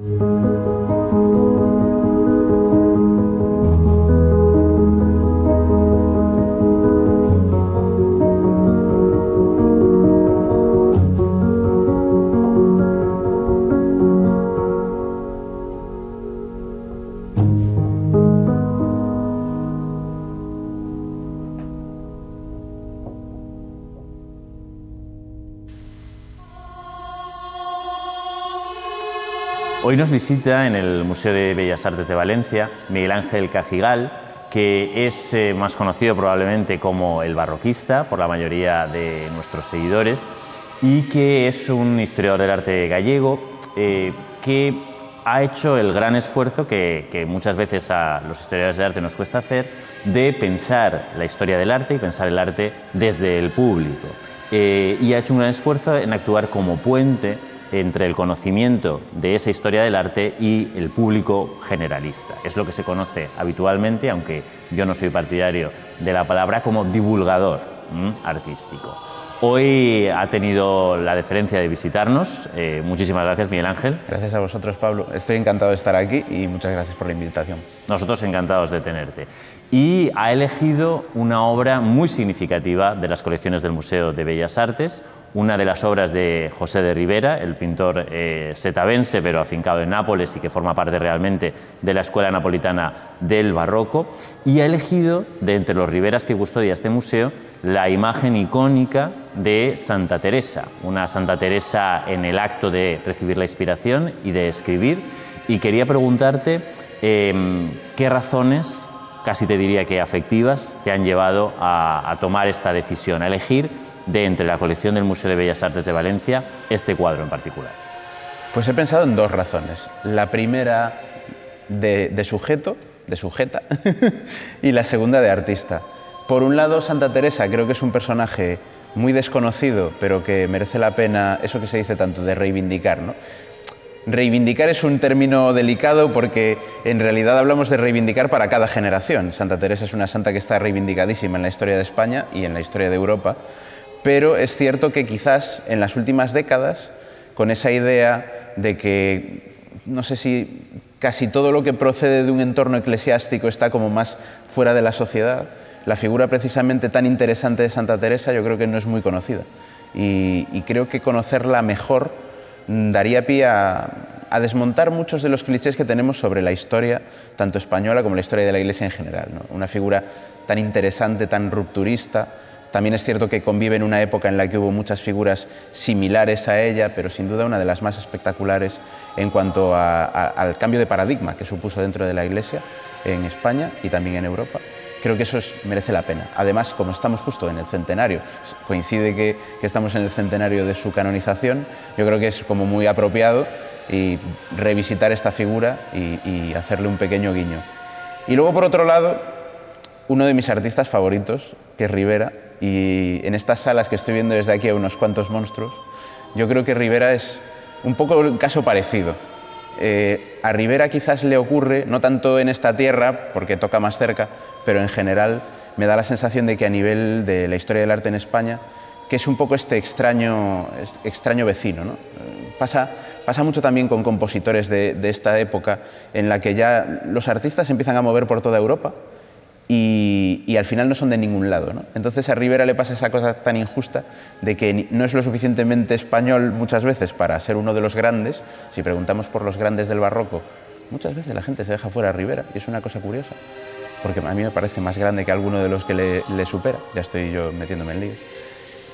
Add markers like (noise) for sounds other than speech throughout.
Hoy nos visita en el Museo de Bellas Artes de Valencia Miguel Ángel Cajigal, que es eh, más conocido probablemente como el barroquista por la mayoría de nuestros seguidores y que es un historiador del arte gallego eh, que ha hecho el gran esfuerzo que, muchas veces a los historiadores del arte nos cuesta hacer de pensar la historia del arte y pensar el arte desde el público. Eh, y ha hecho un gran esfuerzo en actuar como puente entre el conocimiento de esa historia del arte y el público generalista. Es lo que se conoce habitualmente, aunque yo no soy partidario de la palabra, como divulgador artístico. Hoy ha tenido la deferencia de visitarnos. Eh, muchísimas gracias, Miguel Ángel. Gracias a vosotros, Pablo. Estoy encantado de estar aquí y muchas gracias por la invitación. Nosotros encantados de tenerte. Y ha elegido una obra muy significativa de las colecciones del Museo de Bellas Artes, una de las obras de José de Rivera, el pintor eh, setavense, pero afincado en Nápoles y que forma parte realmente de la escuela napolitana del barroco, y ha elegido, de entre los Riveras que custodia este museo, la imagen icónica de Santa Teresa, una Santa Teresa en el acto de recibir la inspiración y de escribir. Y quería preguntarte em, qué razones, casi te diría que afectivas, te han llevado a tomar esta decisión, a elegir de entre la colección del Museo de Bellas Artes de Valencia este cuadro en particular? Pues he pensado en dos razones. La primera de, sujeto, de sujeta, (laughs) y la segunda de artista. Por un lado, Santa Teresa creo que es un personaje muy desconocido, pero que merece la pena, eso que se dice tanto, de reivindicar. ¿no? Reivindicar es un término delicado porque en realidad hablamos de reivindicar para cada generación. Santa Teresa es una santa que está reivindicadísima en la historia de España y en la historia de Europa pero es cierto que quizás en las últimas décadas, con esa idea de que, no sé si casi todo lo que procede de un entorno eclesiástico está como más fuera de la sociedad, la figura precisamente tan interesante de Santa Teresa yo creo que no es muy conocida. Y, creo que conocerla mejor daría pie a, desmontar muchos de los clichés que tenemos sobre la historia, tanto española como la historia de la Iglesia en general. Una figura tan interesante, tan rupturista, también es cierto que convive en una época en la que hubo muchas figuras similares a ella, pero sin duda una de las más espectaculares en cuanto al cambio de paradigma que supuso dentro de la Iglesia en España y también en Europa. Creo que eso merece la pena. Además, como estamos justo en el centenario, coincide que, estamos en el centenario de su canonización, yo creo que es como muy apropiado y revisitar esta figura y, y hacerle un pequeño guiño. Y luego, por otro lado, uno de mis artistas favoritos, que es Rivera, y en estas salas que estoy viendo desde aquí a unos cuantos monstruos, yo creo que Rivera es un poco un caso parecido. Eh, a Rivera quizás le ocurre, no tanto en esta tierra, porque toca más cerca, pero en general me da la sensación de que a nivel de la historia del arte en España, que es un poco este extraño, extraño vecino. ¿no? Pasa, pasa mucho también con compositores de, esta época, en la que ya los artistas empiezan a mover por toda Europa, y, al final no son de ningún lado. ¿no? Entonces a Rivera le pasa esa cosa tan injusta de que no es lo suficientemente español muchas veces para ser uno de los grandes. Si preguntamos por los grandes del barroco, muchas veces la gente se deja fuera a Rivera y es una cosa curiosa, porque a mí me parece más grande que alguno de los que le, le supera. Ya estoy yo metiéndome en líos.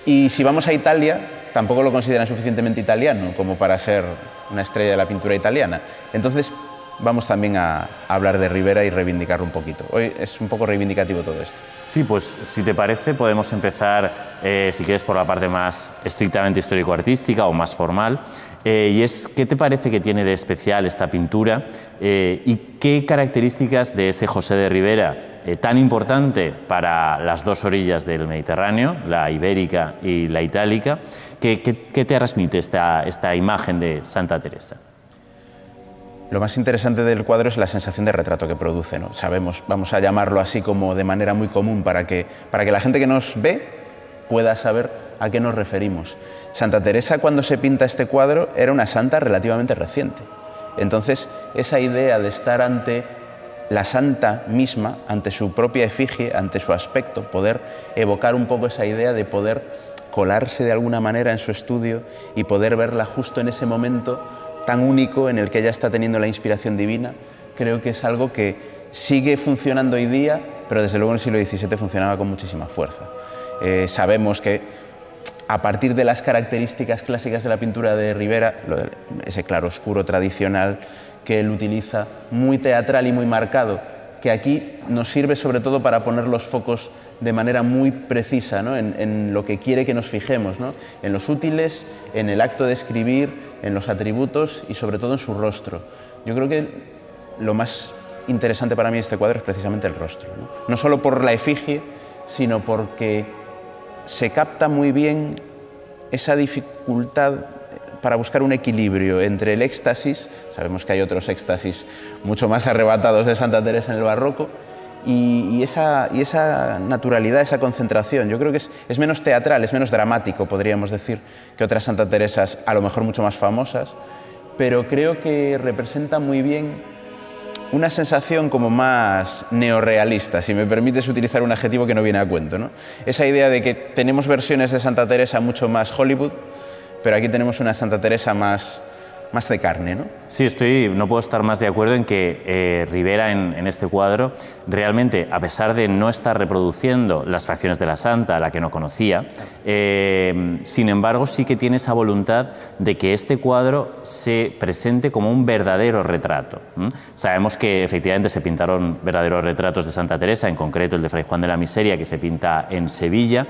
Y si vamos a Italia, tampoco lo consideran suficientemente italiano como para ser una estrella de la pintura italiana. Entonces, vamos también a, hablar de Rivera y reivindicarlo un poquito. Hoy es un poco reivindicativo todo esto. Sí, pues si te parece podemos empezar, eh, si quieres, por la parte más estrictamente histórico-artística o más formal. Eh, y es, ¿qué te parece que tiene de especial esta pintura eh, y qué características de ese José de Rivera, tan importante para las dos orillas del Mediterráneo, la ibérica y la itálica, qué, te transmite esta, esta imagen de Santa Teresa? Lo más interesante del cuadro es la sensación de retrato que produce. Sabemos, vamos a llamarlo así como de manera muy común para que, para que la gente que nos ve pueda saber a qué nos referimos. Santa Teresa cuando se pinta este cuadro era una santa relativamente reciente. Entonces, esa idea de estar ante la santa misma, ante su propia efigie, ante su aspecto, poder evocar un poco esa idea de poder colarse de alguna manera en su estudio y poder verla justo en ese momento tan único en el que ella está teniendo la inspiración divina, creo que es algo que sigue funcionando hoy día, pero desde luego en el siglo XVII funcionaba con muchísima fuerza. Eh, sabemos que a partir de las características clásicas de la pintura de Rivera, ese claroscuro tradicional que él utiliza, muy teatral y muy marcado, que aquí nos sirve sobre todo para poner los focos de manera muy precisa en, lo que quiere que nos fijemos, en los útiles, en el acto de escribir, en los atributos y sobre todo en su rostro. Yo creo que lo más interesante para mí de este cuadro es precisamente el rostro, no, no solo por la efigie, sino porque se capta muy bien esa dificultad para buscar un equilibrio entre el éxtasis, sabemos que hay otros éxtasis mucho más arrebatados de Santa Teresa en el barroco, y, esa, y esa, naturalidad, esa concentración. Yo creo que es, es, menos teatral, es menos dramático, podríamos decir, que otras Santa Teresas, a lo mejor mucho más famosas, pero creo que representa muy bien una sensación como más neorealista, si me permites utilizar un adjetivo que no viene a cuento. ¿no? Esa idea de que tenemos versiones de Santa Teresa mucho más Hollywood, pero aquí tenemos una Santa Teresa más, más de carne, ¿no? Sí, estoy, no puedo estar más de acuerdo en que eh, Rivera en, este cuadro realmente, a pesar de no estar reproduciendo las facciones de la santa, la que no conocía, eh, sin embargo sí que tiene esa voluntad de que este cuadro se presente como un verdadero retrato. Sabemos que efectivamente se pintaron verdaderos retratos de Santa Teresa, en concreto el de Fray Juan de la Miseria, que se pinta en Sevilla,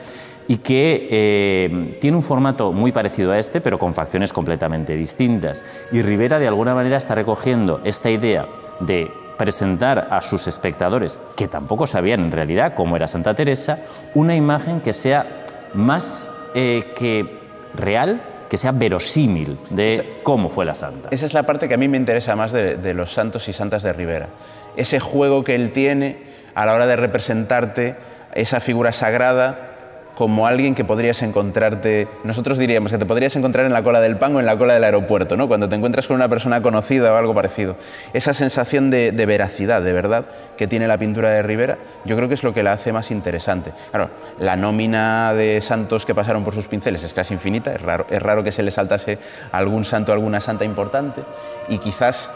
y que eh, tiene un formato muy parecido a este, pero con facciones completamente distintas. Y Rivera, de alguna manera, está recogiendo esta idea de presentar a sus espectadores, que tampoco sabían en realidad cómo era Santa Teresa, una imagen que sea más eh, que real, que sea verosímil de cómo fue la santa. Esa es la parte que a mí me interesa más de, de los santos y santas de Rivera. Ese juego que él tiene a la hora de representarte esa figura sagrada como alguien que podrías encontrarte, nosotros diríamos que te podrías encontrar en la cola del pan o en la cola del aeropuerto, ¿no? cuando te encuentras con una persona conocida o algo parecido. Esa sensación de, veracidad, de verdad, que tiene la pintura de Rivera, yo creo que es lo que la hace más interesante. Claro, la nómina de santos que pasaron por sus pinceles es casi infinita, es raro, es raro que se le saltase algún santo alguna santa importante, y quizás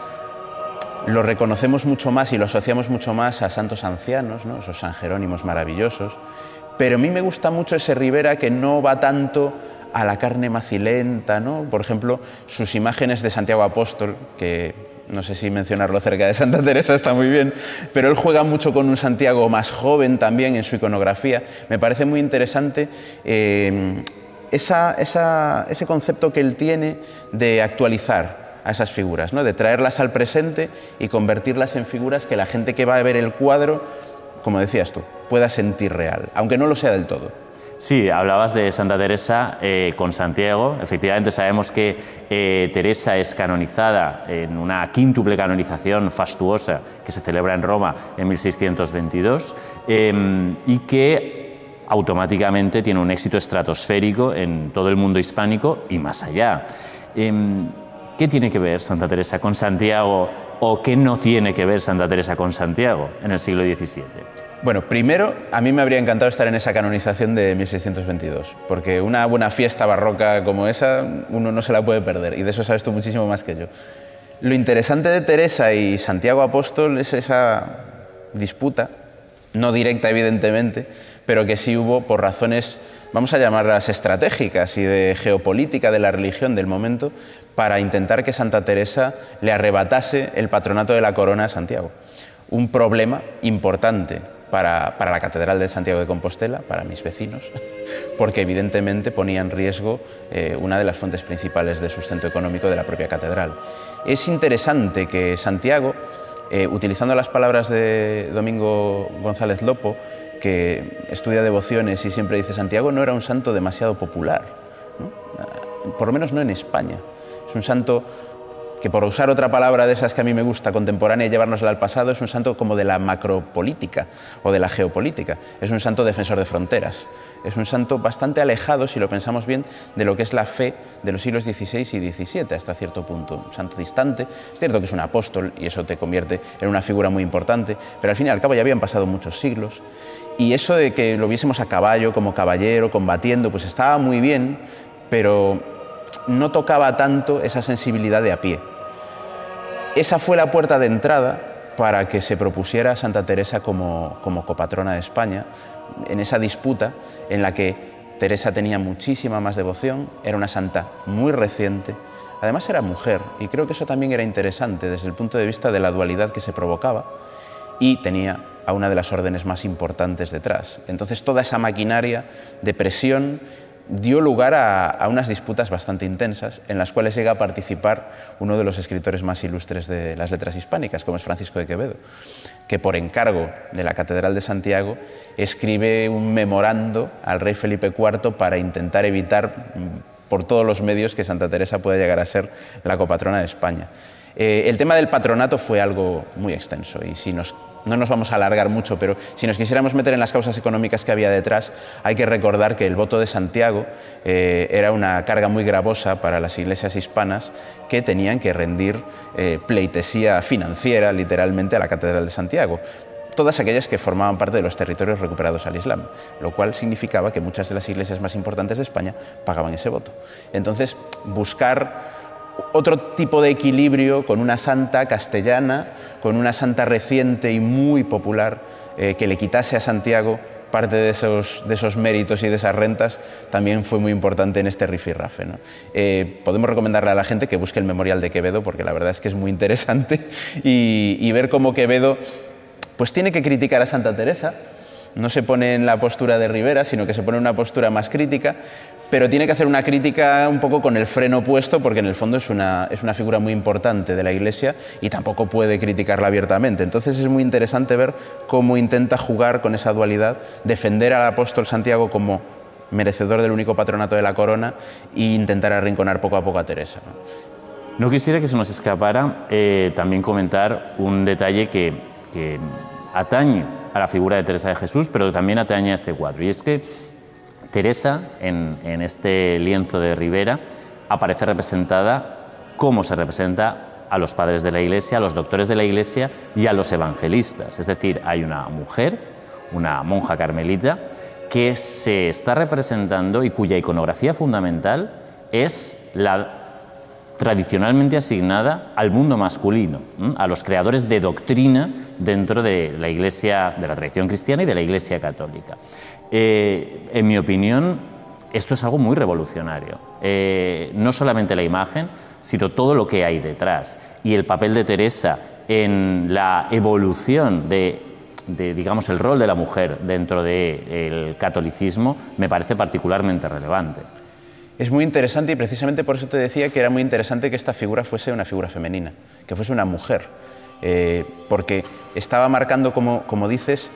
lo reconocemos mucho más y lo asociamos mucho más a santos ancianos, ¿no? esos San Jerónimos maravillosos, pero a mí me gusta mucho ese Rivera que no va tanto a la carne macilenta, ¿no? Por ejemplo, sus imágenes de Santiago Apóstol, que no sé si mencionarlo cerca de Santa Teresa está muy bien, pero él juega mucho con un Santiago más joven también en su iconografía. Me parece muy interesante eh, ese concepto que él tiene de actualizar a esas figuras, ¿no? de traerlas al presente y convertirlas en figuras que la gente que va a ver el cuadro como decías tú, pueda sentir real, aunque no lo sea del todo. Sí, hablabas de Santa Teresa eh, con Santiago. Efectivamente, sabemos que eh, Teresa es canonizada en una quíntuple canonización fastuosa que se celebra en Roma en 1622 em, y que automáticamente tiene un éxito estratosférico en todo el mundo hispánico y más allá. Em, ¿Qué tiene que ver Santa Teresa con Santiago o qué no tiene que ver Santa Teresa con Santiago en el siglo XVII? Bueno, primero, a mí me habría encantado estar en esa canonización de 1622, porque una buena fiesta barroca como esa uno no se la puede perder, y de eso sabes tú muchísimo más que yo. Lo interesante de Teresa y Santiago Apóstol es esa disputa, no directa evidentemente, pero que sí hubo por razones, vamos a llamarlas estratégicas y de geopolítica de la religión del momento, para intentar que Santa Teresa le arrebatase el patronato de la corona a Santiago. Un problema importante para, la Catedral de Santiago de Compostela, para mis vecinos, (laughs) porque evidentemente ponía en riesgo eh, una de las fuentes principales de sustento económico de la propia catedral. Es interesante que Santiago, eh, utilizando las palabras de Domingo González Lopo, que estudia devociones y siempre dice Santiago, no era un santo demasiado popular, por lo menos no en España. Es un santo que por usar otra palabra de esas que a mí me gusta, contemporánea y llevárnosla al pasado, es un santo como de la macropolítica o de la geopolítica. Es un santo defensor de fronteras. Es un santo bastante alejado, si lo pensamos bien, de lo que es la fe de los siglos XVI y XVII hasta cierto punto. Un santo distante. Es cierto que es un apóstol y eso te convierte en una figura muy importante, pero al fin y al cabo ya habían pasado muchos siglos. Y eso de que lo viésemos a caballo, como caballero, combatiendo, pues estaba muy bien, pero no tocaba tanto esa sensibilidad de a pie. Esa fue la puerta de entrada para que se propusiera a Santa Teresa como, como copatrona de España, en esa disputa en la que Teresa tenía muchísima más devoción, era una santa muy reciente, además era mujer, y creo que eso también era interesante desde el punto de vista de la dualidad que se provocaba, y tenía a una de las órdenes más importantes detrás. Entonces toda esa maquinaria de presión dio lugar a, unas disputas bastante intensas en las cuales llega a participar uno de los escritores más ilustres de las letras hispánicas, como es Francisco de Quevedo, que por encargo de la Catedral de Santiago escribe un memorando al rey Felipe IV para intentar evitar mm, por todos los medios que Santa Teresa pueda llegar a ser la copatrona de España. Eh, el tema del patronato fue algo muy extenso y si nos no nos vamos a alargar mucho, pero si nos quisiéramos meter en las causas económicas que había detrás, hay que recordar que el voto de Santiago eh, era una carga muy gravosa para las iglesias hispanas que tenían que rendir eh, pleitesía financiera, literalmente, a la Catedral de Santiago todas aquellas que formaban parte de los territorios recuperados al Islam, lo cual significaba que muchas de las iglesias más importantes de España pagaban ese voto. Entonces, buscar otro tipo de equilibrio con una santa castellana, con una santa reciente y muy popular, eh, que le quitase a Santiago parte de esos, de esos, méritos y de esas rentas, también fue muy importante en este rifirrafe. ¿no? Eh, podemos recomendarle a la gente que busque el memorial de Quevedo, porque la verdad es que es muy interesante, (laughs) y, ver cómo Quevedo pues, tiene que criticar a Santa Teresa, no se pone en la postura de Rivera, sino que se pone en una postura más crítica, pero tiene que hacer una crítica un poco con el freno puesto, porque en el fondo es una, es una figura muy importante de la Iglesia y tampoco puede criticarla abiertamente. Entonces es muy interesante ver cómo intenta jugar con esa dualidad, defender al apóstol Santiago como merecedor del único patronato de la corona e intentar arrinconar poco a poco a Teresa. No, quisiera que se nos escapara eh, también comentar un detalle que, atañe a la figura de Teresa de Jesús, pero también atañe a este cuadro, y es que Teresa, en, este lienzo de Rivera, aparece representada como se representa a los padres de la Iglesia, a los doctores de la Iglesia y a los evangelistas. Es decir, hay una mujer, una monja carmelita, que se está representando y cuya iconografía fundamental es la tradicionalmente asignada al mundo masculino, a los creadores de doctrina dentro de la Iglesia, de la tradición cristiana y de la Iglesia católica. Eh, en mi opinión, esto es algo muy revolucionario. Eh, no solamente la imagen, sino todo lo que hay detrás. Y el papel de Teresa en la evolución de, digamos, el rol de la mujer dentro del catolicismo me parece particularmente relevante es muy interesante y precisamente por eso te decía que era muy interesante que esta figura fuese una figura femenina, que fuese una mujer, eh, porque estaba marcando, como, como, dices,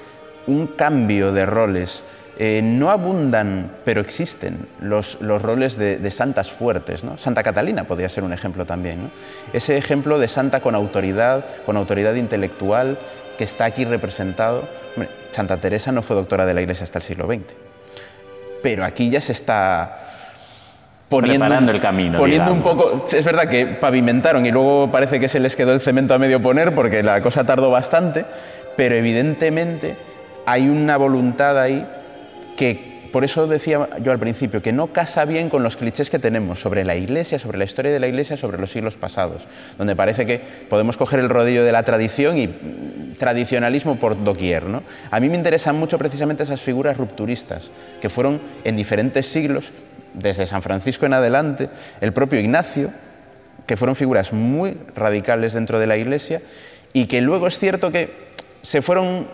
un cambio de roles. Eh, no abundan, pero existen los, los roles de, santas fuertes. ¿no? Santa Catalina podría ser un ejemplo también. Ese ejemplo de santa con autoridad, con autoridad intelectual, que está aquí representado. Santa Teresa no fue doctora de la Iglesia hasta el siglo XX, pero aquí ya se está poniendo, el camino. Poniendo un poco. Es verdad que pavimentaron y luego parece que se les quedó el cemento a medio poner porque la cosa tardó bastante, pero evidentemente hay una voluntad ahí que. Por eso decía yo al principio que no casa bien con los clichés que tenemos sobre la Iglesia, sobre la historia de la Iglesia, sobre los siglos pasados, donde parece que podemos coger el rodillo de la tradición y tradicionalismo por doquier. ¿no? A mí me interesan mucho precisamente esas figuras rupturistas, que fueron en diferentes siglos desde San Francisco en adelante, el propio Ignacio, que fueron figuras muy radicales dentro de la Iglesia y que luego es cierto que se fueron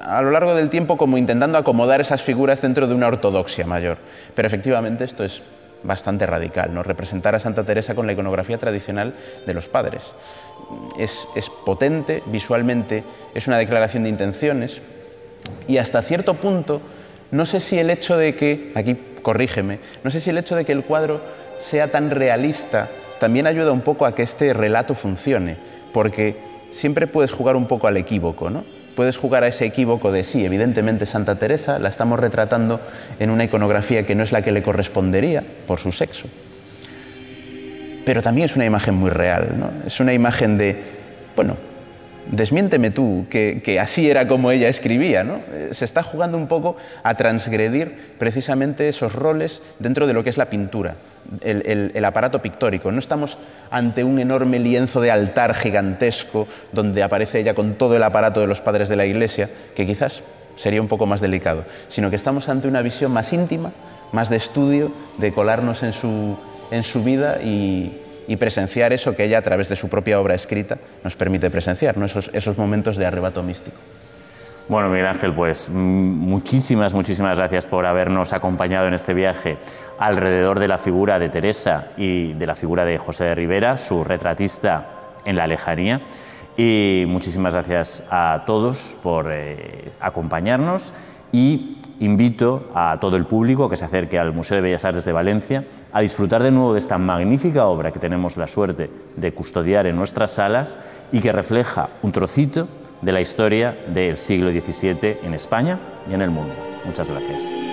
a lo largo del tiempo como intentando acomodar esas figuras dentro de una ortodoxia mayor. Pero efectivamente esto es bastante radical, ¿no? representar a Santa Teresa con la iconografía tradicional de los padres. Es, potente, visualmente es una declaración de intenciones y hasta cierto punto no sé si el hecho de que, aquí corrígeme, no sé si el hecho de que el cuadro sea tan realista también ayuda un poco a que este relato funcione, porque siempre puedes jugar un poco al equívoco, ¿no? Puedes jugar a ese equívoco de sí, evidentemente Santa Teresa la estamos retratando en una iconografía que no es la que le correspondería por su sexo. Pero también es una imagen muy real, ¿no? Es una imagen de, bueno, desmiénteme tú, que, así era como ella escribía. ¿no? Eh, se está jugando un poco a transgredir precisamente esos roles dentro de lo que es la pintura, el, aparato pictórico. No estamos ante un enorme lienzo de altar gigantesco donde aparece ella con todo el aparato de los padres de la Iglesia, que quizás sería un poco más delicado, sino que estamos ante una visión más íntima, más de estudio, de colarnos en su, en su vida y, y presenciar eso que ella a través de su propia obra escrita nos permite presenciar, esos, esos momentos de arrebato místico. Bueno, Miguel Ángel, pues muchísimas, muchísimas gracias por habernos acompañado en este viaje alrededor de la figura de Teresa y de la figura de José de Rivera, su retratista en la lejanía. Y muchísimas gracias a todos por eh, acompañarnos y invito a todo el público que se acerque al Museo de Bellas Artes de Valencia a disfrutar de nuevo de esta magnífica obra que tenemos la suerte de custodiar en nuestras salas y que refleja un trocito de la historia del siglo XVII en España y en el mundo. Muchas gracias.